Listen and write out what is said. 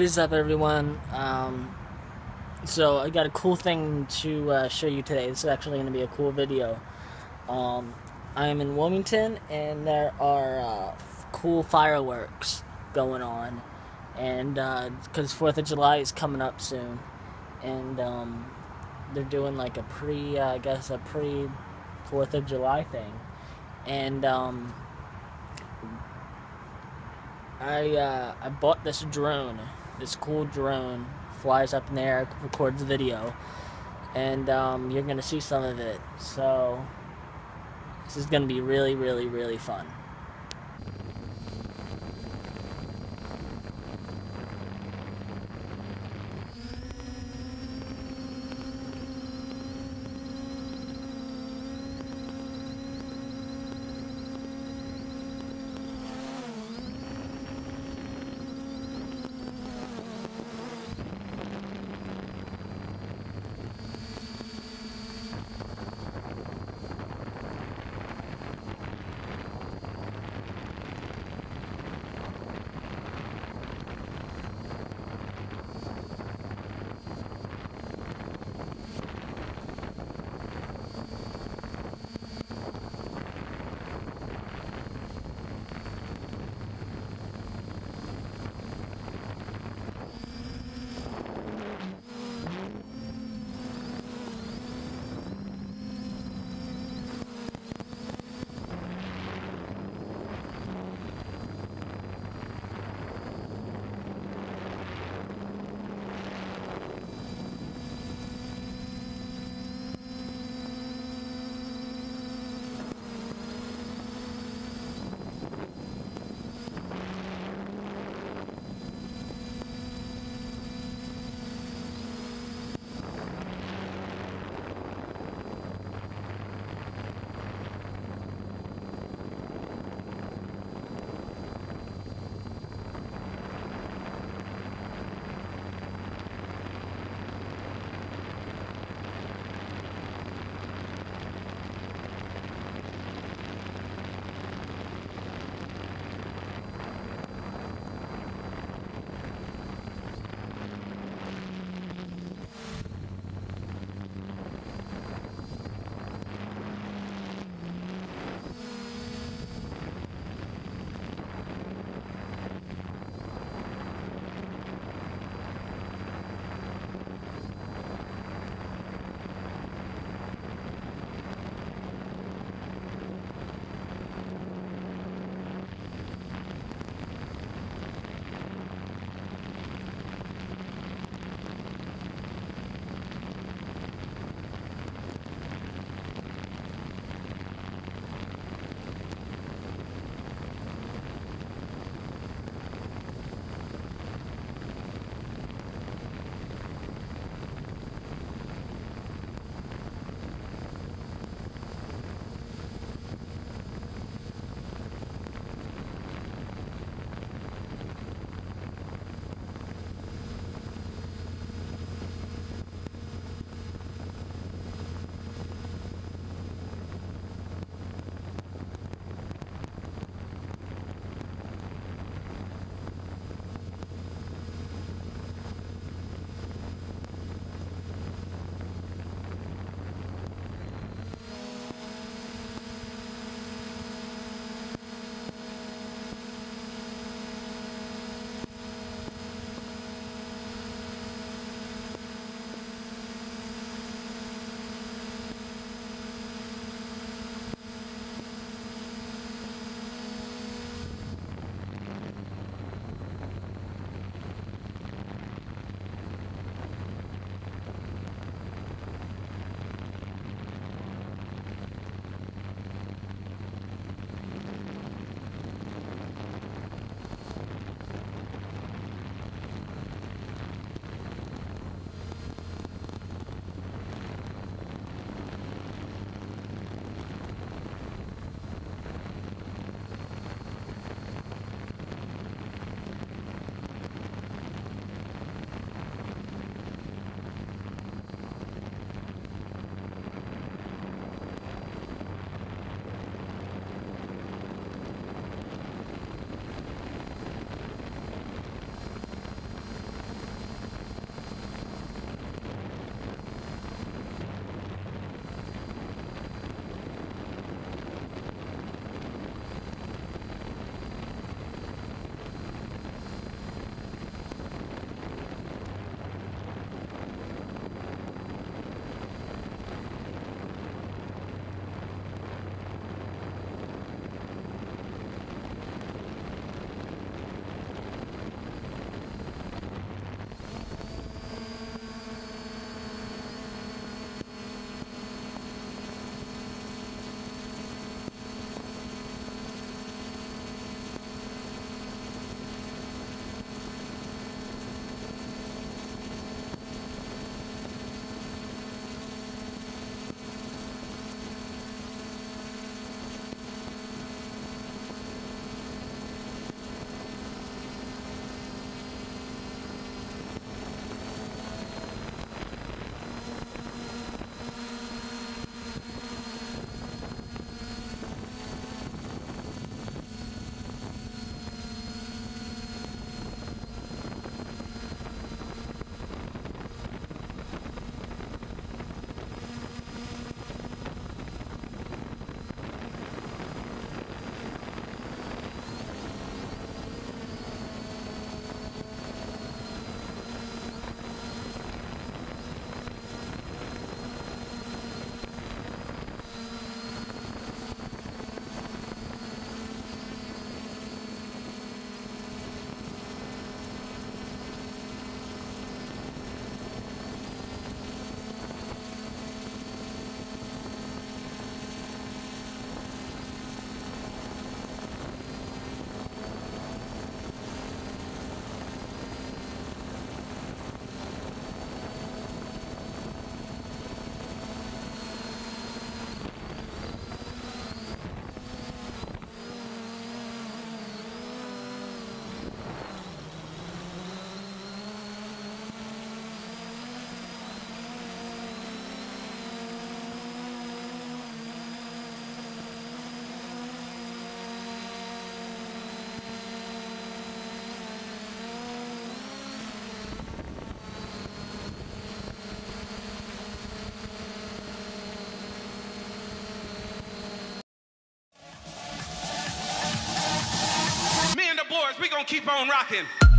What is up, everyone? Um, so I got a cool thing to uh, show you today. This is actually going to be a cool video. Um, I am in Wilmington, and there are uh, cool fireworks going on, and because uh, Fourth of July is coming up soon, and um, they're doing like a pre, uh, I guess, a pre Fourth of July thing, and um, I uh, I bought this drone, this cool drone, flies up in the air, records video, and um, you're gonna see some of it. So this is gonna be really, really, really fun. Gonna keep on rocking.